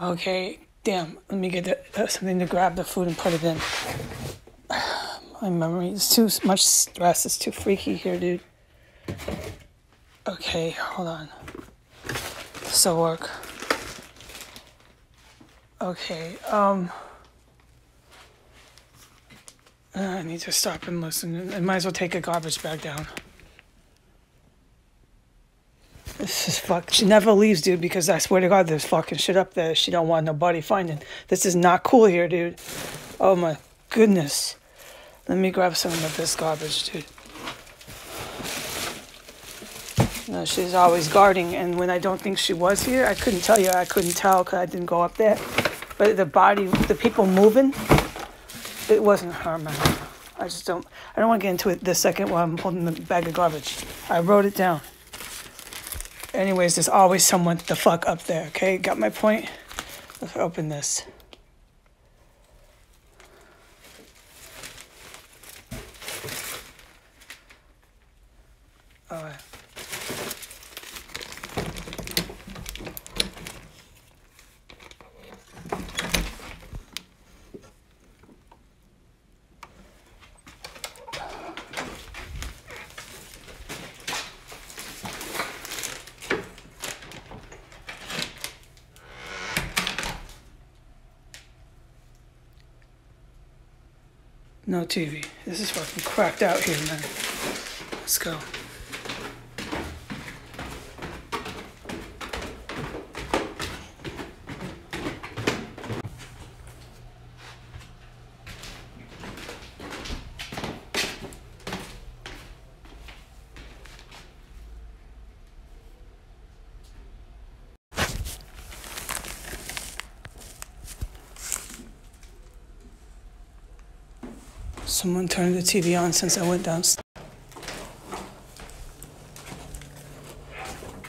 Okay, damn. Let me get the, uh, something to grab the food and put it in. My memory is too much stress. It's too freaky here, dude. Okay, hold on. This'll work. Okay, um. I need to stop and listen. I might as well take a garbage bag down. This is fuck. She never leaves, dude, because I swear to God, there's fucking shit up there she don't want nobody finding. This is not cool here, dude. Oh my goodness. Let me grab some of this garbage, dude. No, she's always guarding, and when I don't think she was here, I couldn't tell you. I couldn't tell because I didn't go up there. But the body, the people moving, it wasn't her, man. I just don't. I don't want to get into it this second while I'm holding the bag of garbage. I wrote it down. Anyways, there's always someone the fuck up there. Okay, got my point. Let's open this. All No TV. This is fucking cracked out here, man. Let's go. Someone turned the TV on since I went downstairs.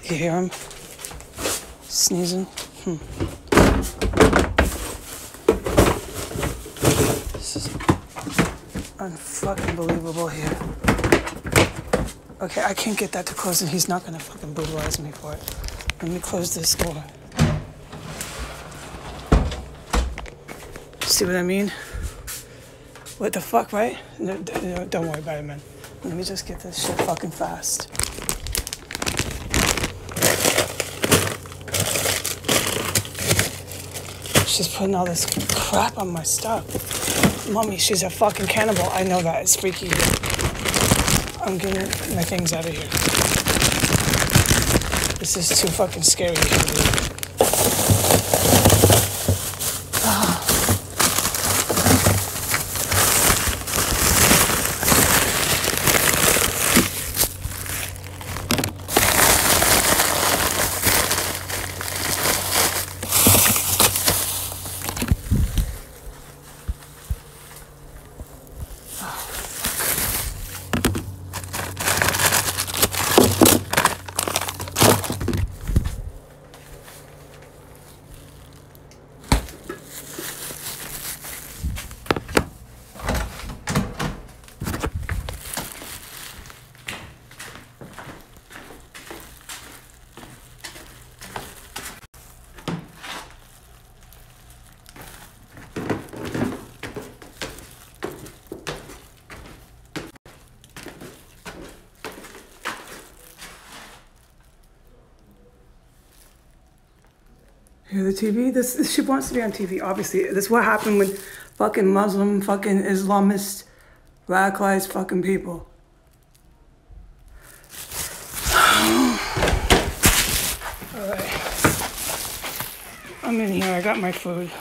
You hear him? Sneezing? Hmm. This is unfucking believable here. Okay, I can't get that to close and he's not gonna fucking brutalize me for it. Let me close this door. See what I mean? What the fuck, right? No, no, don't worry about it, man. Let me just get this shit fucking fast. She's putting all this crap on my stuff. Mommy, she's a fucking cannibal. I know that. It's freaky. I'm getting my things out of here. This is too fucking scary. The TV? This, this wants to be on TV, obviously. This is what happened with fucking Muslim, fucking Islamist, radicalized fucking people. Alright. I'm in here, I got my food.